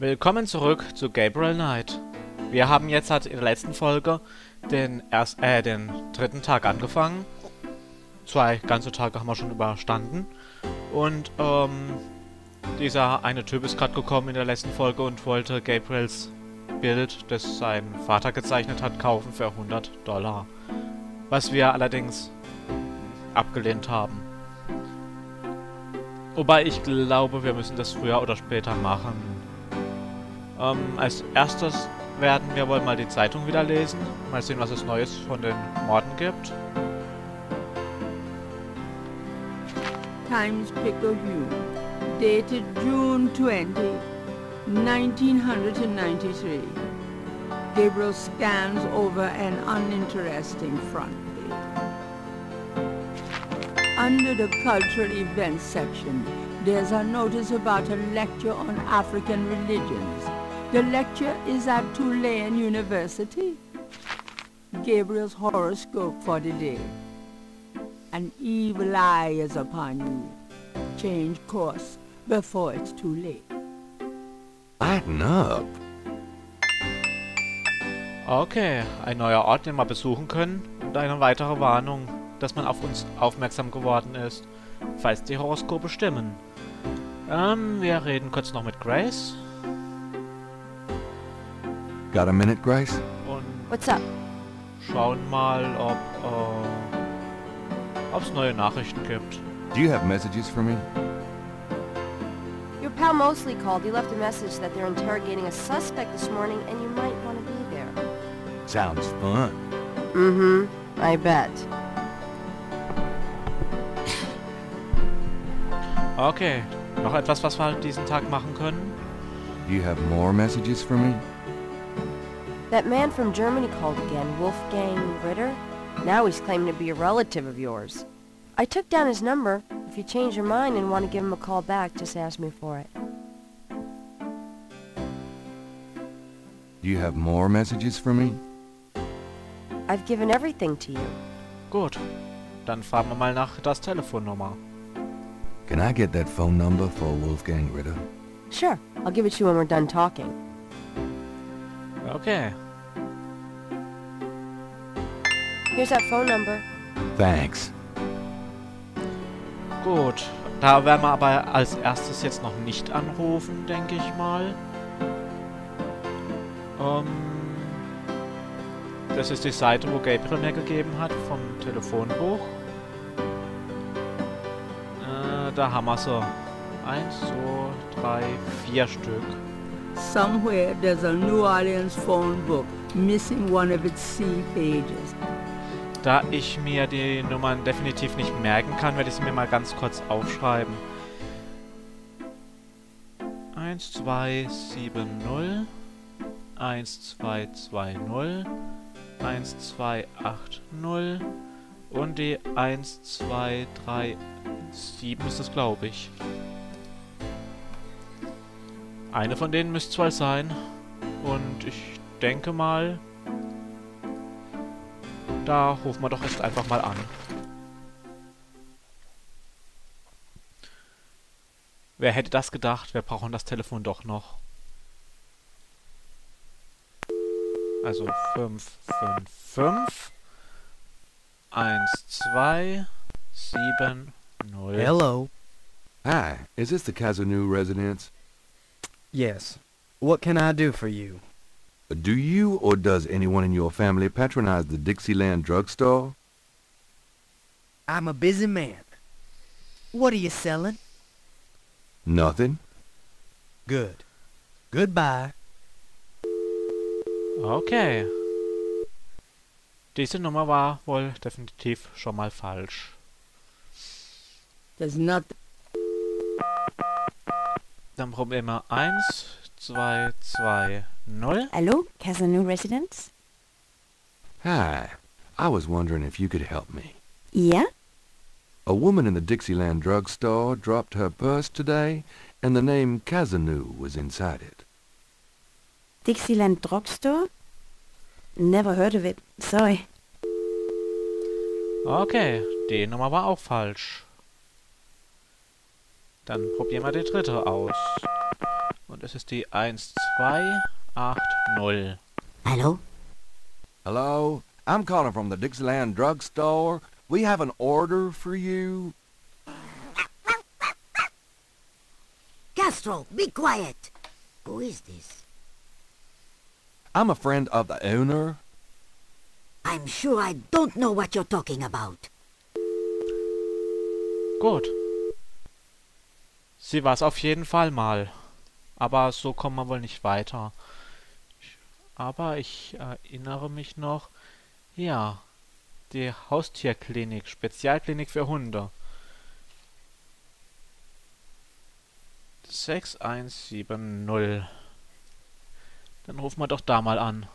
Willkommen zurück zu Gabriel Knight. Wir haben jetzt halt in der letzten Folge den, erst, äh, den dritten Tag angefangen. Zwei ganze Tage haben wir schon überstanden. Und ähm, dieser eine Typ ist gerade gekommen in der letzten Folge und wollte Gabriels Bild, das sein Vater gezeichnet hat, kaufen für 100 Dollar. Was wir allerdings abgelehnt haben. Wobei ich glaube, wir müssen das früher oder später machen. Ähm, als erstes werden wir wohl mal die Zeitung wieder lesen. Mal sehen, was es Neues von den Morden gibt. Times Picayune, dated June 20, 1993. Gabriel scans over an uninteresting front page. Under the cultural events section, there's a notice about a lecture on African religions. The lecture is at Tulane University. Gabriel's horoscope for the day. An evil eye is upon you. Change course before it's too late. Lighten up. Okay, ein neuer Ort, den wir besuchen können und eine weitere Warnung, dass man auf uns aufmerksam geworden ist, falls die Horoskope stimmen. Ähm, wir reden kurz noch mit Grace Got a minute, Grace? und What's up? schauen mal, ob äh, es neue Nachrichten gibt. Do you have messages for me? Your pal Mosley called. He left a message that they're interrogating a suspect this morning and you might want to be there. Sounds fun. Mm-hmm. I bet. Okay, noch etwas, was wir diesen Tag machen können? Do you have more messages for me? That man from Germany called again, Wolfgang Ritter. Now he's claiming to be a relative of yours. I took down his number. If you change your mind and want to give him a call back, just ask me for it. Do you have more messages for me? I've given everything to you. Gut, dann fragen wir mal nach das Telefonnummer. Can I get that phone number for Wolfgang Ritter? Sure, I'll give it to you when we're done talking. Okay, Here's that phone number. Thanks. gut. Da werden wir aber als erstes jetzt noch nicht anrufen, denke ich mal. Ähm, das ist die Seite, wo Gabriel mir gegeben hat, vom Telefonbuch. Äh, da haben wir so. Eins, zwei, drei, vier Stück. Somewhere there's a New Orleans phone book missing one of its C pages. Da ich mir die Nummern definitiv nicht merken kann, werde ich sie mir mal ganz kurz aufschreiben. 1270 1220 1280 und die 1237 ist es, glaube ich. Eine von denen müsste wohl sein. Und ich denke mal, da rufen wir doch jetzt einfach mal an. Wer hätte das gedacht? Wir brauchen das Telefon doch noch. Also 555 1270. Hello. Hi, is this the Kazanu residence? Yes. What can I do for you? Do you or does anyone in your family patronize the Dixieland drugstore? I'm a busy man. What are you selling? Nothing. Good. Goodbye. Okay. Diese Nummer war wohl definitiv schon mal falsch. There's not Dann probieren wir 1, 2, 2, 0. Hello, Casanu Residence? Hi. I was wondering if you could help me. Yeah? A woman in the Dixieland drugstore dropped her purse today, and the name Kazanu was inside it. Dixieland Drugstore? Never heard of it. Sorry. Okay, die Nummer war auch falsch. Dann probieren wir die dritte aus. Und das ist die 1280. Hello? Hello? I'm calling from the Dixieland drugstore. We have an order for you. Castro, be quiet. Who is this? I'm a friend of the owner. I'm sure I don't know what you're talking about. Gut. Sie war es auf jeden Fall mal. Aber so kommen wir wohl nicht weiter. Aber ich erinnere mich noch. Ja. Die Haustierklinik. Spezialklinik für Hunde. 6170. Dann rufen wir doch da mal an.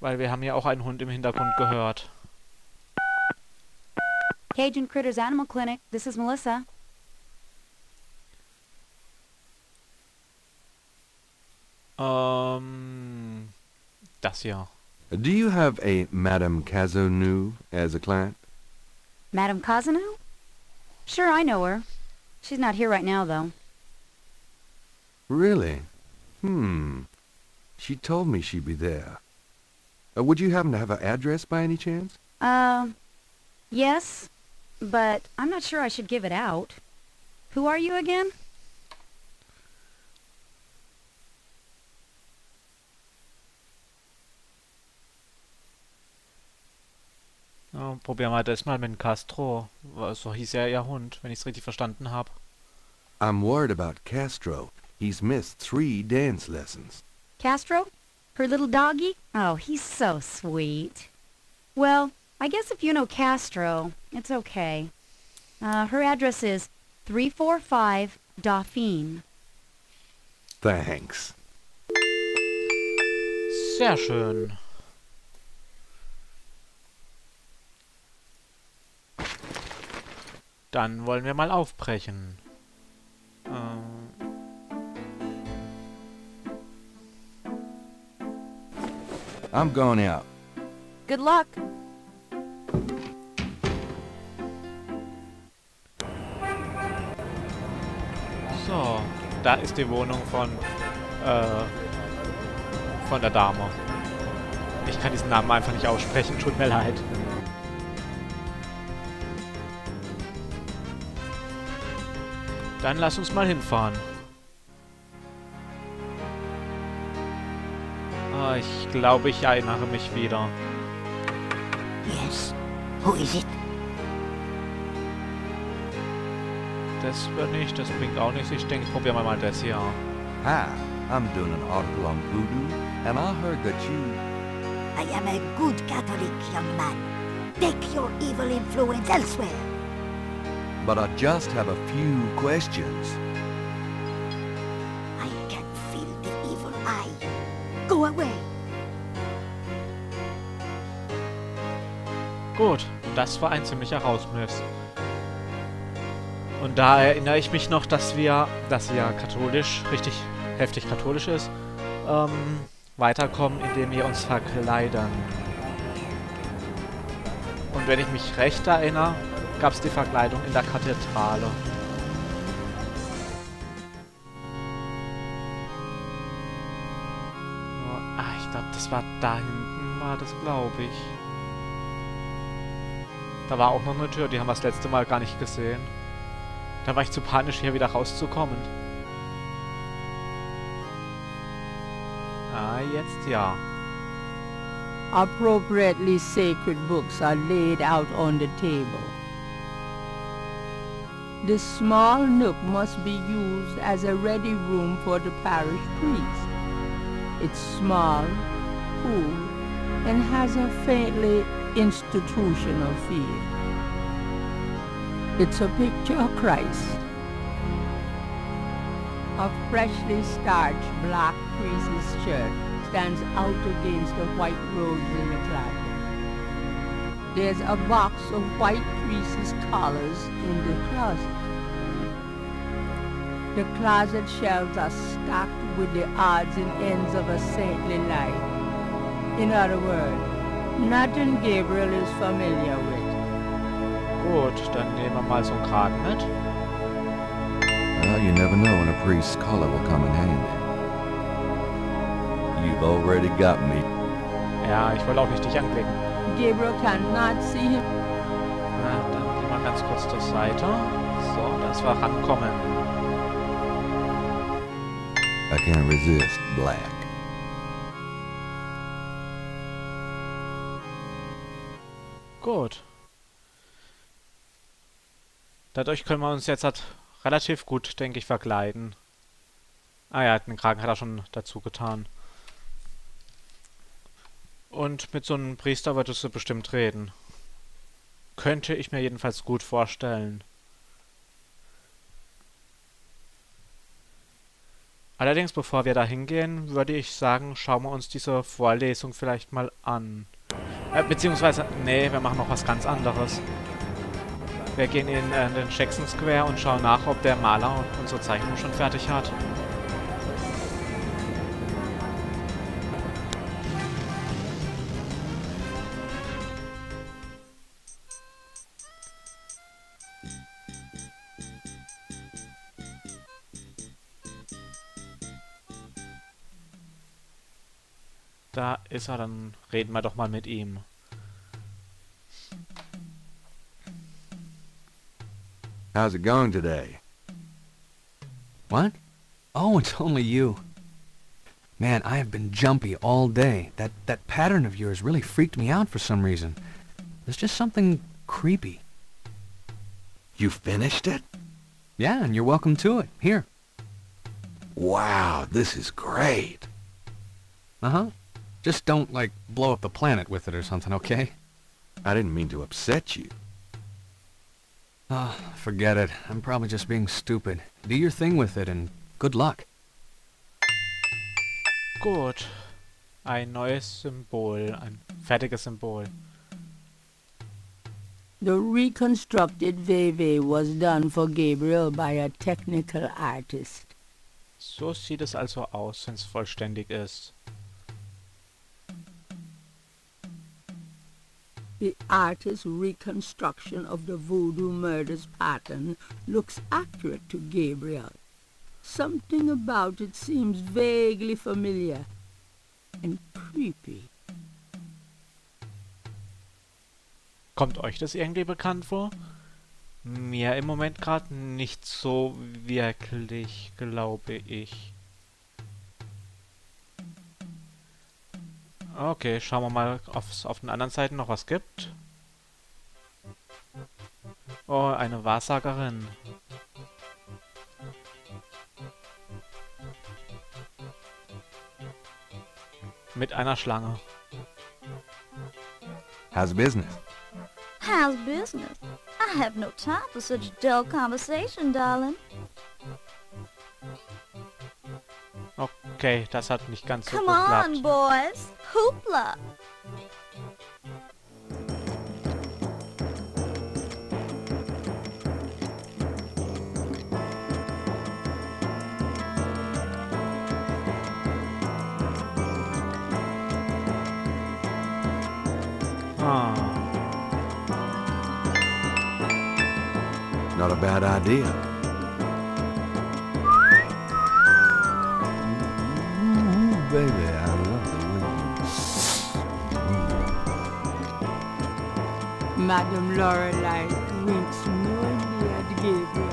Weil wir haben ja auch einen Hund im Hintergrund gehört. Cajun Critters Animal Clinic. This is Melissa. Ähm, das hier. Do you have a Madame Cazonou as a client? Madame Cosano? Sure, I know her. She's not here right now, though. Really? Hmm. She told me she'd be there. Uh, would you happen to have her address by any chance? Uh, yes, but I'm not sure I should give it out. Who are you again? Ja, probieren wir das mal mit Castro. So hieß ja ihr Hund, wenn ich es richtig verstanden habe. I'm worried about Castro. He's missed three dance lessons. Castro? Her little doggy? Oh, he's so sweet. Well, I guess if you know Castro, it's okay. Uh, her address is 345 Dauphine. Thanks. Sehr schön. Dann wollen wir mal aufbrechen. Ähm, I'm going out. Good luck. So, da ist die Wohnung von, äh, von der Dame. Ich kann diesen Namen einfach nicht aussprechen, tut mir leid. Dann lass uns mal hinfahren. Ah, ich glaube, ich erinnere mich wieder. Yes. Who is it? Das wird nicht, das bringt auch nichts. Ich denke, ich probiere mal, mal das hier. Hi, I'm doing an article on voodoo, and I heard that you... I am a good Catholic young man. Take your evil influence elsewhere. But I just have a few questions. I can feel the evil eye. Go away. Gut, das war ein ziemlicher Rausmiss. Und da erinnere ich mich noch, dass wir, dass wir katholisch, richtig heftig katholisch ist, ähm, weiterkommen, indem wir uns verkleiden. Und wenn ich mich recht erinnere, gab es die Verkleidung in der Kathedrale. Ah, ich glaube, das war da hinten, war das, glaube ich. Da war auch noch eine Tür, die haben wir das letzte Mal gar nicht gesehen. Da war ich zu panisch, hier wieder rauszukommen. Ah, jetzt ja. Appropriately sacred books are laid out on the table. This small nook must be used as a ready room for the parish priest. It's small, cool, and has a faintly institutional feel. It's a picture of Christ. A freshly starched black priest's shirt stands out against the white robes in the closet. There's a box of white priest's collars in the closet. The closet shelves are stocked with the odds and ends of a saintly life. In other words, nothing Gabriel is familiar with. Gut, dann nehmen wir mal so einen Kragen mit. Well, you never know when a priest's collar will come in handy. You've already got me. Ja, ich wollte auch nicht dich anklicken. Gabriel cannot see him. Na, dann gehen wir ganz kurz zur Seite. So, dass wir rankommen. I can't resist black. Gut. Dadurch können wir uns jetzt halt relativ gut, denke ich, verkleiden. Ah ja, den Kragen hat er schon dazu getan. Und mit so einem Priester würdest du bestimmt reden. Könnte ich mir jedenfalls gut vorstellen. Allerdings, bevor wir da hingehen, würde ich sagen, schauen wir uns diese Vorlesung vielleicht mal an. Äh, beziehungsweise, nee, wir machen noch was ganz anderes. Wir gehen in äh, den Jackson Square und schauen nach, ob der Maler unsere Zeichnung schon fertig hat. Da ist er, dann reden wir doch mal mit ihm. How's it going today? What? Oh, it's only you. Man, I have been jumpy all day. That, that pattern of yours really freaked me out for some reason. There's just something creepy. You finished it? Yeah, and you're welcome to it. Here. Wow, this is great. Uh-huh. Just don't, like, blow up the planet with it or something, okay? I didn't mean to upset you. Ah, forget it. I'm probably just being stupid. Do your thing with it and good luck. Gut. Ein neues Symbol. Ein fertiges Symbol. The reconstructed Veve was done for Gabriel by a technical artist. So sieht es also aus, wenn es vollständig ist. The artist's reconstruction of the voodoo murders pattern looks accurate to Gabriel. Something about it seems vaguely familiar and creepy. Kommt euch das irgendwie bekannt vor? Mir im Moment gerade nicht so wirklich, glaube ich. Okay, schauen wir mal, ob es auf den anderen Seiten noch was gibt. Oh, eine Wahrsagerin. Mit einer Schlange. How's business? How's business? I have no time for such dull conversation, darling. Okay, das hat nicht ganz so Come geklappt. on, boys. Hoopla. Ah, Not a bad idea. Ooh, baby, Madame Lorelei drinks no blood gave him,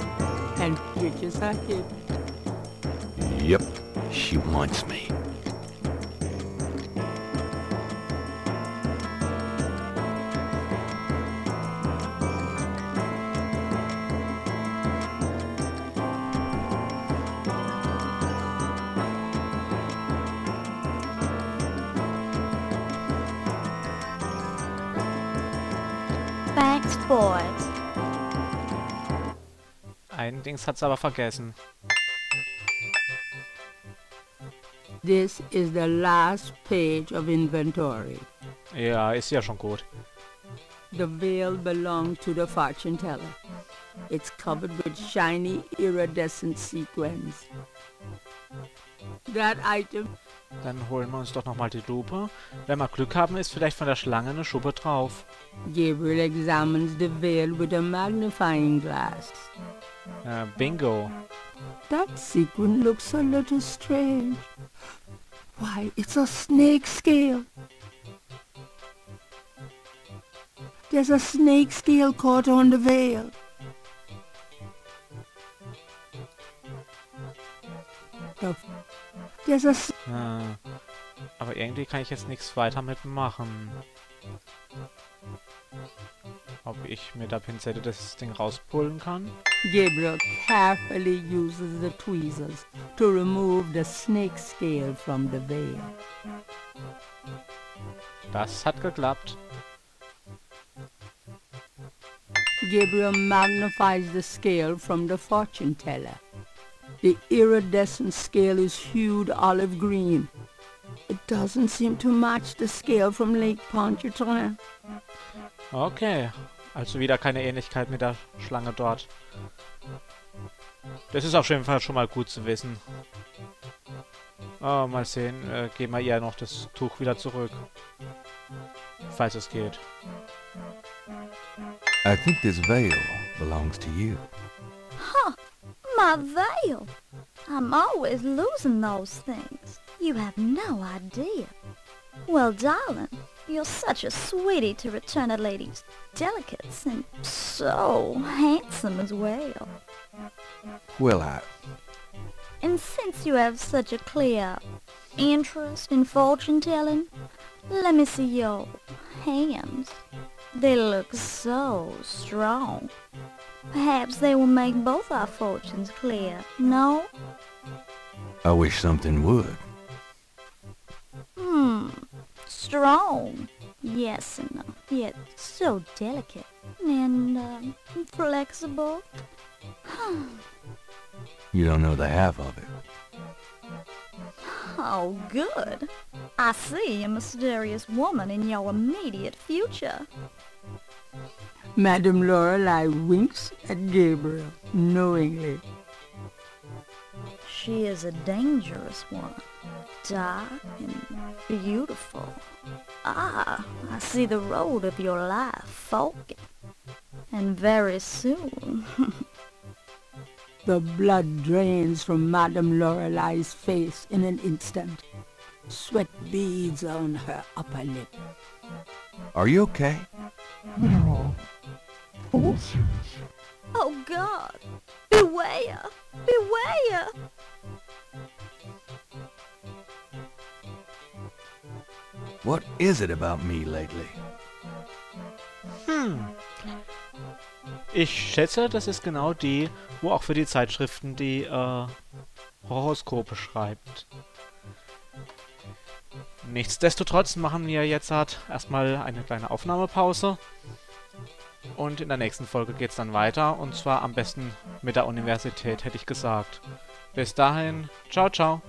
and pictures her hips. Yep, she wants me. Boys. ein Dings hat's aber vergessen. This is the last page of inventory. Ja, ist ja schon gut. The veil belonged to the fortune teller. It's covered with shiny iridescent sequins. That item Dann holen wir uns doch nochmal die Lupe. Wenn wir Glück haben, ist vielleicht von der Schlange eine Schuppe drauf. Gabriel examines the veil with a magnifying glass. Äh, bingo. That sequin looks a little strange. Why, it's a snake scale. There's a snake scale caught on the veil. The- There's a s- Äh, aber irgendwie kann ich jetzt nichts weiter mitmachen. Ob ich mit der Pinzette das Ding rauspullen kann? Gabriel carefully uses the tweezers to remove the snake scale from the veil. Das hat geklappt. Gabriel magnifies the scale from the fortune teller. The iridescent scale is hued olive green. It doesn't seem to match the scale from Lake Pontchartrain. Okay. Also wieder keine Ähnlichkeit mit der Schlange dort. Das ist auf jeden Fall schon mal gut zu wissen. Oh, mal sehen. Äh, geben wir ihr noch das Tuch wieder zurück. Falls es geht. I think this veil belongs to you. My veil! I'm always losing those things. You have no idea. Well, darling, you're such a sweetie to return a lady's delicates and so handsome as well. Well, I... And since you have such a clear interest in fortune telling, let me see your hands. They look so strong. Perhaps they will make both our fortunes clear, no? I wish something would. Hmm, strong. Yes, and uh, yet so delicate and um, flexible. You don't know the half of it. Oh, good. I see a mysterious woman in your immediate future. Madame Lorelei winks at Gabriel knowingly. She is a dangerous one, dark and beautiful. Ah, I see the road of your life forking. And very soon, The blood drains from Madame Lorelei's face in an instant. Sweat beads on her upper lip. Are you okay? Oh God, beware, beware! What is it about me lately? Hm. Ich schätze, das ist genau die, wo auch für die Zeitschriften die äh, Horoskope schreibt. Nichtsdestotrotz machen wir jetzt halt erstmal eine kleine Aufnahmepause. Und in der nächsten Folge geht's dann weiter. Und zwar am besten mit der Universität, hätte ich gesagt. Bis dahin, ciao, ciao.